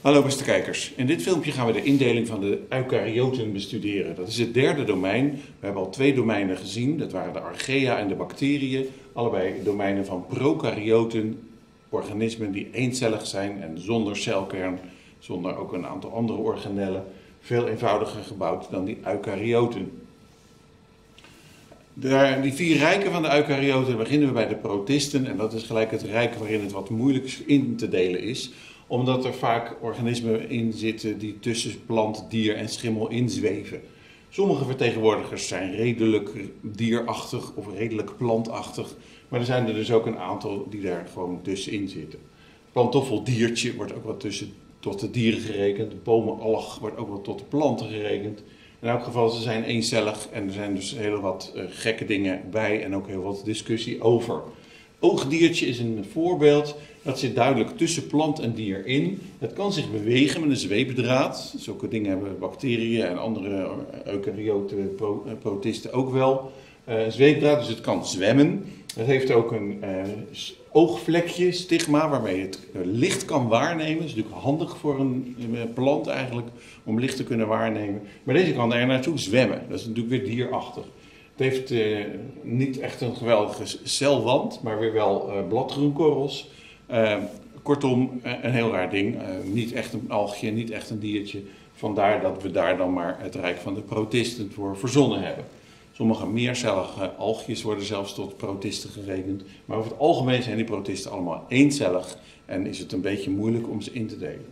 Hallo beste kijkers. In dit filmpje gaan we de indeling van de eukaryoten bestuderen. Dat is het derde domein. We hebben al twee domeinen gezien. Dat waren de archaea en de bacteriën. Allebei domeinen van prokaryoten, organismen die eencellig zijn en zonder celkern, zonder ook een aantal andere organellen. Veel eenvoudiger gebouwd dan die eukaryoten. Die vier rijken van de eukaryoten beginnen we bij de protisten. En dat is gelijk het rijk waarin het wat moeilijk in te delen is omdat er vaak organismen in zitten die tussen plant, dier en schimmel inzweven. Sommige vertegenwoordigers zijn redelijk dierachtig of redelijk plantachtig, maar er zijn er dus ook een aantal die daar gewoon tussenin zitten. Plantoffeldiertje wordt ook wat tussen tot de dieren gerekend, bomenalg wordt ook wat tot de planten gerekend. In elk geval, ze zijn eencellig en er zijn dus heel wat uh, gekke dingen bij en ook heel wat discussie over. Oogdiertje is een voorbeeld. Dat zit duidelijk tussen plant en dier in. Het kan zich bewegen met een zweepdraad. Zulke dingen hebben bacteriën en andere eukaryote eh, protisten ook wel. Uh, een zweepdraad, dus het kan zwemmen. Het heeft ook een uh, oogvlekje, stigma, waarmee het licht kan waarnemen. Dat is natuurlijk handig voor een, plant eigenlijk, om licht te kunnen waarnemen. Maar deze kan er naartoe zwemmen. Dat is natuurlijk weer dierachtig. Het heeft niet echt een geweldige celwand, maar weer wel uh, bladgroenkorrels. Uh, kortom, een heel raar ding. niet echt een algje, niet echt een diertje. Vandaar dat we daar dan maar het rijk van de protisten voor verzonnen hebben. Sommige meercellige algjes worden zelfs tot protisten gerekend. Maar over het algemeen zijn die protisten allemaal eencellig en is het een beetje moeilijk om ze in te delen.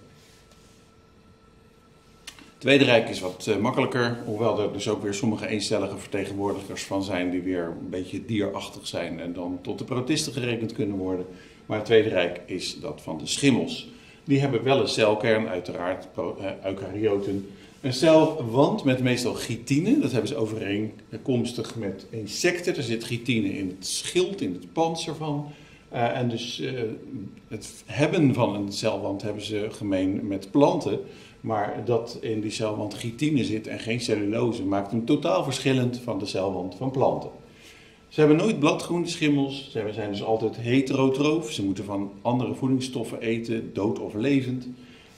Het Tweede Rijk is wat uh, makkelijker, hoewel er dus ook weer sommige eencellige vertegenwoordigers van zijn die weer een beetje dierachtig zijn en dan tot de protisten gerekend kunnen worden. Maar het Tweede Rijk is dat van de schimmels. Die hebben wel een celkern, uiteraard, uh, eukaryoten. Een celwand met meestal chitine, dat hebben ze overeenkomstig met insecten. Er zit chitine in het schild, in het panzer van. Uh, en dus het hebben van een celwand hebben ze gemeen met planten. Maar dat in die celwand chitine zit en geen cellulose maakt hem totaal verschillend van de celwand van planten. Ze hebben nooit bladgroene schimmels, ze zijn dus altijd heterotroof. Ze moeten van andere voedingsstoffen eten, dood of levend.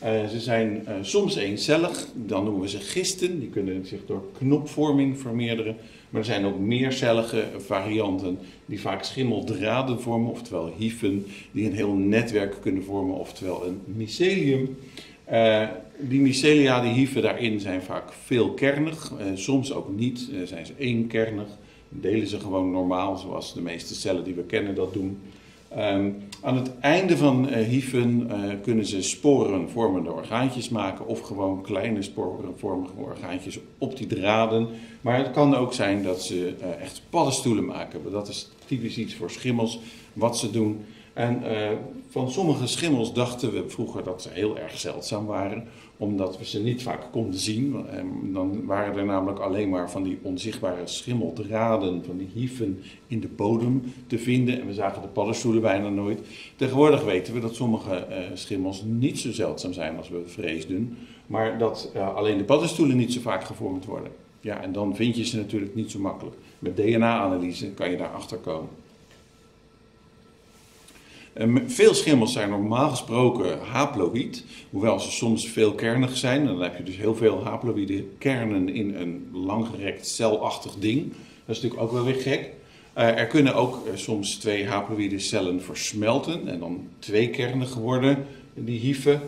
Uh, ze zijn uh, soms eencellig, dan noemen we ze gisten. Die kunnen zich door knopvorming vermeerderen. Maar er zijn ook meercellige varianten die vaak schimmeldraden vormen, oftewel hyfen, die een heel netwerk kunnen vormen, oftewel een mycelium. Uh, die mycelia, die hyfen daarin, zijn vaak veelkernig, soms ook niet, zijn ze eenkernig. Delen ze gewoon normaal, zoals de meeste cellen die we kennen dat doen. Um, aan het einde van hyfen kunnen ze sporenvormende orgaantjes maken of gewoon kleine sporenvormige orgaantjes op die draden. Maar het kan ook zijn dat ze echt paddenstoelen maken. Dat is typisch iets voor schimmels, wat ze doen. En uh, van sommige schimmels dachten we vroeger dat ze heel erg zeldzaam waren, omdat we ze niet vaak konden zien. En dan waren er namelijk alleen maar van die onzichtbare schimmeldraden, van die hyfen in de bodem te vinden. En we zagen de paddenstoelen bijna nooit. Tegenwoordig weten we dat sommige uh, schimmels niet zo zeldzaam zijn als we vreesden, maar dat uh, alleen de paddenstoelen niet zo vaak gevormd worden. Ja, en dan vind je ze natuurlijk niet zo makkelijk. Met DNA-analyse kan je daar achter komen. Veel schimmels zijn normaal gesproken haploïd, hoewel ze soms veelkernig zijn. Dan heb je dus heel veel haploïde kernen in een langgerekt celachtig ding. Dat is natuurlijk ook wel weer gek. Uh, er kunnen ook uh, soms twee haploïde cellen versmelten en dan tweekernig worden, die hyfen.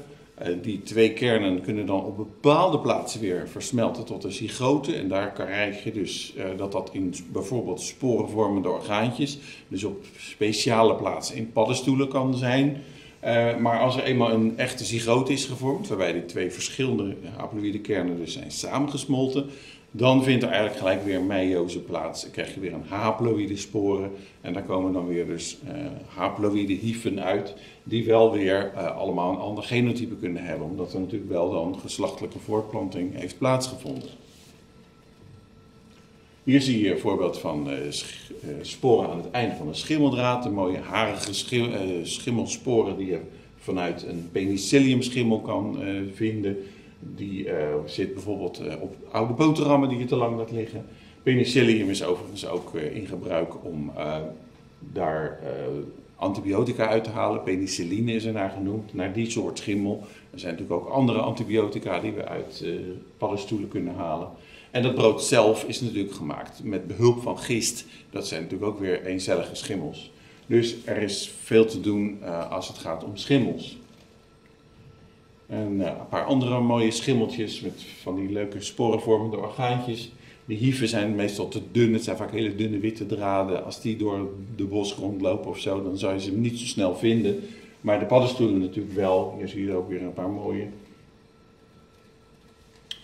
Die twee kernen kunnen dan op bepaalde plaatsen weer versmelten tot een zygote. En daar krijg je dus uh, dat dat in bijvoorbeeld sporenvormende orgaantjes, dus op speciale plaatsen in paddenstoelen kan zijn. Uh, maar als er eenmaal een echte zygote is gevormd, waarbij die twee verschillende haploïde kernen dus zijn samengesmolten, dan vindt er eigenlijk gelijk weer meiose plaats. Dan krijg je weer een haploïde sporen. En daar komen dan weer dus uh, haploïde hyfen uit. Die wel weer uh, allemaal een ander genotype kunnen hebben. Omdat er natuurlijk wel dan geslachtelijke voortplanting heeft plaatsgevonden. Hier zie je een voorbeeld van uh, sporen aan het einde van een schimmeldraad. De mooie harige schim, schimmelsporen die je vanuit een penicillium schimmel kan vinden. Die uh, zit bijvoorbeeld uh, op oude boterhammen die je te lang laat liggen. Penicillium is overigens ook uh, in gebruik om daar antibiotica uit te halen. Penicilline is er naar genoemd, naar die soort schimmel. Er zijn natuurlijk ook andere antibiotica die we uit paddenstoelen kunnen halen. En dat brood zelf is natuurlijk gemaakt met behulp van gist. Dat zijn natuurlijk ook weer eencellige schimmels. Dus er is veel te doen als het gaat om schimmels. En uh, een paar andere mooie schimmeltjes met van die leuke sporenvormende orgaantjes. De hieven zijn meestal te dun, het zijn vaak hele dunne witte draden. Als die door de bosgrond lopen of zo, dan zou je ze niet zo snel vinden. Maar de paddenstoelen natuurlijk wel. Hier zie je ook weer een paar mooie.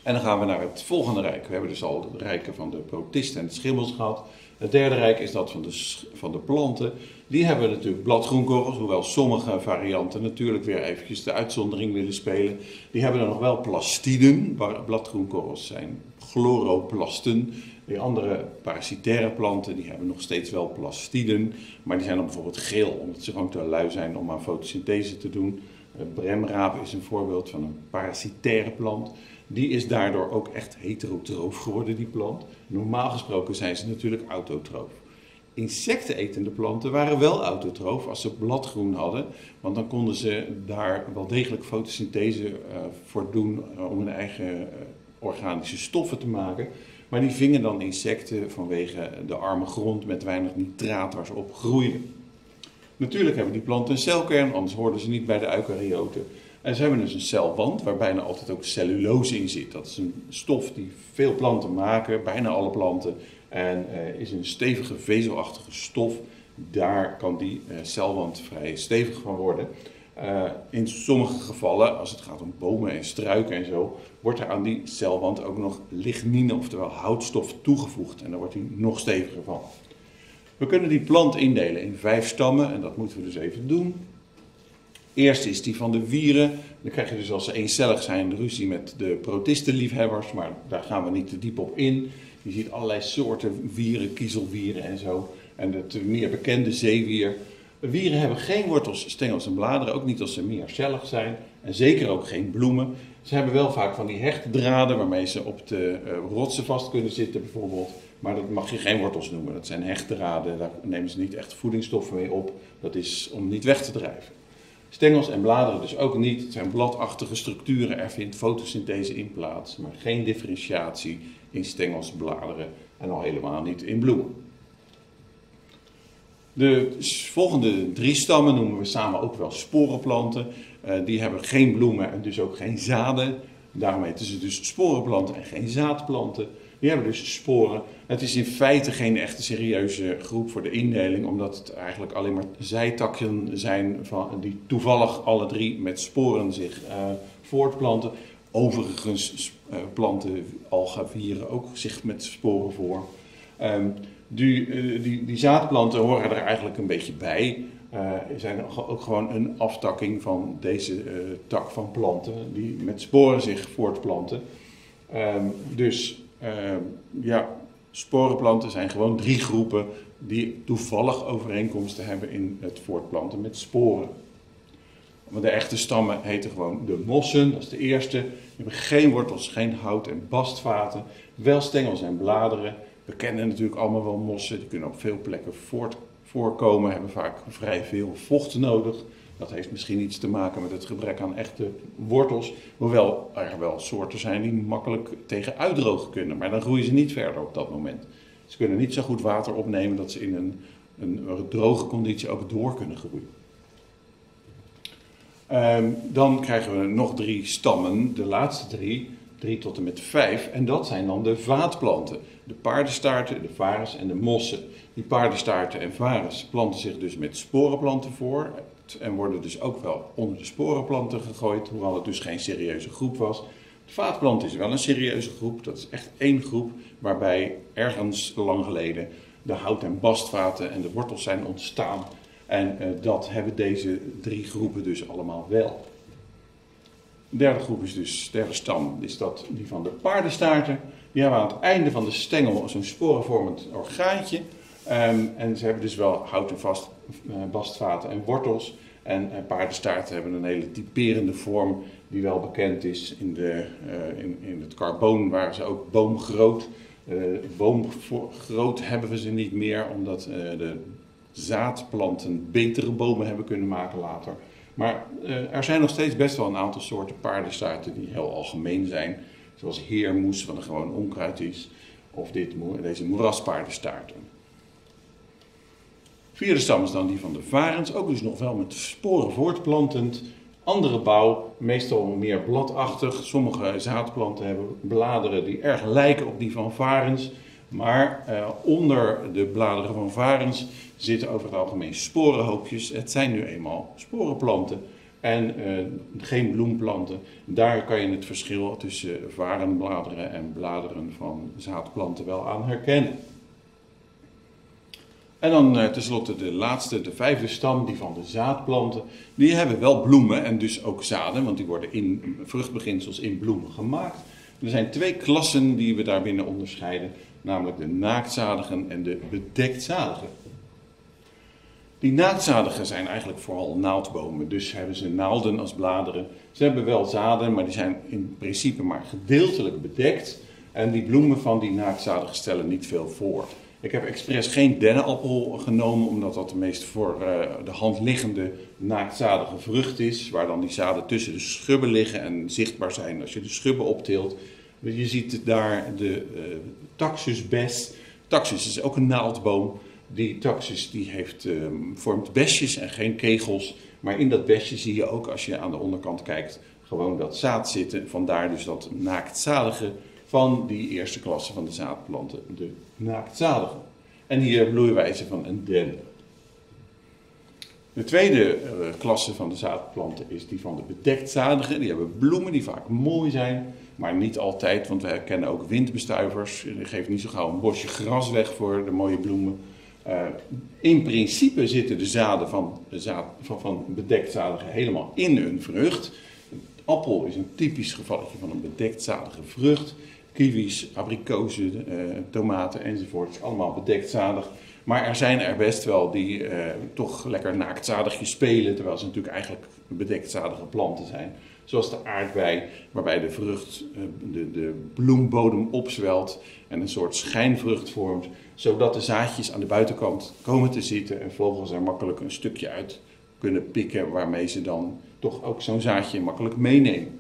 En dan gaan we naar het volgende rijk. We hebben dus al het rijken van de protisten en de schimmels gehad. Het derde rijk is dat van de, van de planten. Die hebben natuurlijk bladgroenkorrels, hoewel sommige varianten natuurlijk weer eventjes de uitzondering willen spelen. Die hebben dan nog wel plastiden. Bladgroenkorrels zijn chloroplasten. Die andere parasitaire planten die hebben nog steeds wel plastiden, maar die zijn dan bijvoorbeeld geel, omdat ze gewoon te lui zijn om aan fotosynthese te doen. Bremraap is een voorbeeld van een parasitaire plant. Die is daardoor ook echt heterotroof geworden, die plant. Normaal gesproken zijn ze natuurlijk autotroof. Insectenetende planten waren wel autotroof als ze bladgroen hadden, want dan konden ze daar wel degelijk fotosynthese uh, voor doen uh, om hun eigen uh, organische stoffen te maken. Maar die vingen dan insecten vanwege de arme grond met weinig nitraat waar ze op groeien. Natuurlijk hebben die planten een celkern, anders hoorden ze niet bij de eukaryoten. En ze hebben dus een celwand waar bijna altijd ook cellulose in zit. Dat is een stof die veel planten maken, bijna alle planten. En uh, is een stevige vezelachtige stof. Daar kan die uh, celwand vrij stevig van worden. Uh, in sommige gevallen, als het gaat om bomen en struiken en zo, wordt er aan die celwand ook nog lignine, oftewel houtstof, toegevoegd. En dan wordt die nog steviger van. We kunnen die plant indelen in vijf stammen en dat moeten we dus even doen. Eerst is die van de wieren. Dan krijg je dus als ze eencellig zijn ruzie met de protistenliefhebbers, maar daar gaan we niet te diep op in. Je ziet allerlei soorten wieren, kiezelwieren en zo. En de meer bekende zeewier. Wieren hebben geen wortels, stengels en bladeren, ook niet als ze meer cellig zijn. En zeker ook geen bloemen. Ze hebben wel vaak van die hechtdraden waarmee ze op de uh, rotsen vast kunnen zitten bijvoorbeeld. Maar dat mag je geen wortels noemen. Dat zijn hechtdraden, daar nemen ze niet echt voedingsstoffen mee op. Dat is om niet weg te drijven. Stengels en bladeren dus ook niet. Het zijn bladachtige structuren. Er vindt fotosynthese in plaats, maar geen differentiatie in stengels, bladeren en al helemaal niet in bloemen. De volgende drie stammen noemen we samen ook wel sporenplanten. Uh, die hebben geen bloemen en dus ook geen zaden. Daarom heten ze dus sporenplanten en geen zaadplanten. Die hebben dus sporen. Het is in feite geen echte serieuze groep voor de indeling, omdat het eigenlijk alleen maar zijtakjes zijn van, die toevallig alle drie met sporen zich uh, voortplanten. Overigens uh, planten algavieren ook zich met sporen voor. Um, die, uh, die, die, zaadplanten horen er eigenlijk een beetje bij. Uh, zijn ook gewoon een aftakking van deze tak van planten die met sporen zich voortplanten. Um, dus ja, sporenplanten zijn gewoon drie groepen die toevallig overeenkomsten hebben in het voortplanten met sporen. Maar de echte stammen heten gewoon de mossen, dat is de eerste. Die hebben geen wortels, geen hout en bastvaten, wel stengels en bladeren. We kennen natuurlijk allemaal wel mossen, die kunnen op veel plekken voort, voorkomen, hebben vaak vrij veel vocht nodig. Dat heeft misschien iets te maken met het gebrek aan echte wortels. Hoewel er wel soorten zijn die makkelijk tegen uitdrogen kunnen. Maar dan groeien ze niet verder op dat moment. Ze kunnen niet zo goed water opnemen dat ze in een, een droge conditie ook door kunnen groeien. Um, dan krijgen we nog drie stammen, de laatste drie, drie tot en met vijf. En dat zijn dan de vaatplanten. De paardenstaarten, de varens en de mossen. Die paardenstaarten en varens planten zich dus met sporenplanten voor en worden dus ook wel onder de sporenplanten gegooid, hoewel het dus geen serieuze groep was. De vaatplant is wel een serieuze groep, dat is echt één groep waarbij ergens lang geleden de hout- en bastvaten en de wortels zijn ontstaan. En uh, dat hebben deze drie groepen dus allemaal wel. De derde groep is dus, de derde stam, is dat die van de paardenstaarten. Die hebben aan het einde van de stengel zo'n sporenvormend orgaantje. Um, en ze hebben dus wel houten vast, bastvaten en wortels. En uh, paardenstaarten hebben een hele typerende vorm die wel bekend is in, de, uh, in, in het carboon, waar ze ook boomgroot. boomgroot hebben we ze niet meer, omdat de zaadplanten betere bomen hebben kunnen maken later. Maar er zijn nog steeds best wel een aantal soorten paardenstaarten die heel algemeen zijn. Zoals heermoes, wat een gewoon onkruid is. Of deze moeraspaardenstaarten. Vierde stam is dan die van de varens, ook dus nog wel met sporen voortplantend. Andere bouw, meestal meer bladachtig. Sommige zaadplanten hebben bladeren die erg lijken op die van varens. Maar eh, onder de bladeren van varens zitten over het algemeen sporenhoopjes. Het zijn nu eenmaal sporenplanten en eh, geen bloemplanten. Daar kan je het verschil tussen varenbladeren en bladeren van zaadplanten wel aan herkennen. En dan uh, tenslotte de laatste, de vijfde stam, die van de zaadplanten. Die hebben wel bloemen en dus ook zaden, want die worden in vruchtbeginsels in bloemen gemaakt. Er zijn twee klassen die we daarbinnen onderscheiden, namelijk de naaktzadigen en de bedektzadigen. Die naaktzadigen zijn eigenlijk vooral naaldbomen, dus hebben ze naalden als bladeren. Ze hebben wel zaden, maar die zijn in principe maar gedeeltelijk bedekt. En die bloemen van die naaktzadigen stellen niet veel voor. Ik heb expres geen dennenappel genomen, omdat dat de meest voor uh, de hand liggende naaktzadige vrucht is. Waar dan die zaden tussen de schubben liggen en zichtbaar zijn als je de schubben optilt. Je ziet daar de uh, taxusbes. Taxus is ook een naaldboom. Die taxus die heeft, uh, vormt besjes en geen kegels. Maar in dat besje zie je ook, als je aan de onderkant kijkt, gewoon dat zaad zitten. Vandaar dus dat naaktzadige van die eerste klasse van de zaadplanten, de naaktzadigen. En hier bloeiwijze van een den. De tweede uh, klasse van de zaadplanten is die van de bedektzadigen. Die hebben bloemen die vaak mooi zijn, maar niet altijd, want we herkennen ook windbestuivers. Die geven niet zo gauw een bosje gras weg voor de mooie bloemen. Uh, in principe zitten de zaden van, zaad, van, van bedektzadigen helemaal in een vrucht. Appel is een typisch gevalletje van een bedekzadige vrucht kiwis, abrikozen, uh, tomaten enzovoort. Allemaal bedekzadig. Maar er zijn er best wel die uh, toch lekker naaktzadigjes spelen, terwijl ze natuurlijk eigenlijk bedekzadige planten zijn. Zoals de aardbei, waarbij de vrucht, uh, de, de bloembodem opzwelt en een soort schijnvrucht vormt, zodat de zaadjes aan de buitenkant komen te zitten en vogels er makkelijk een stukje uit kunnen pikken, waarmee ze dan toch ook zo'n zaadje makkelijk meenemen.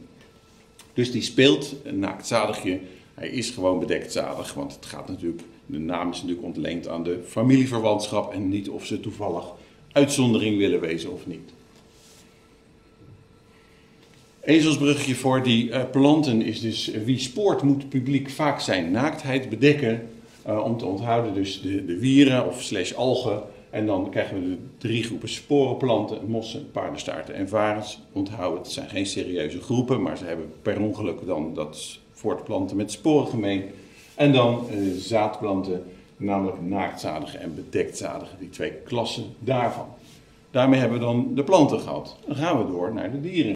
Dus die speelt een naaktzadigje hij is gewoon bedekzadig, want het gaat natuurlijk, de naam is natuurlijk ontleend aan de familieverwantschap en niet of ze toevallig uitzondering willen wezen of niet. Ezelsbruggetje voor die uh, planten is dus wie spoort moet publiek vaak zijn naaktheid bedekken. Uh, om te onthouden dus de, de wieren of slash algen. En dan krijgen we de drie groepen sporenplanten, mossen, paardenstaarten en varens. Onthoud, het zijn geen serieuze groepen, maar ze hebben per ongeluk dan dat voortplanten met sporen gemeen. En dan uh, zaadplanten, namelijk naaktzadige en bedekzadige, die twee klassen daarvan. Daarmee hebben we dan de planten gehad. Dan gaan we door naar de dieren.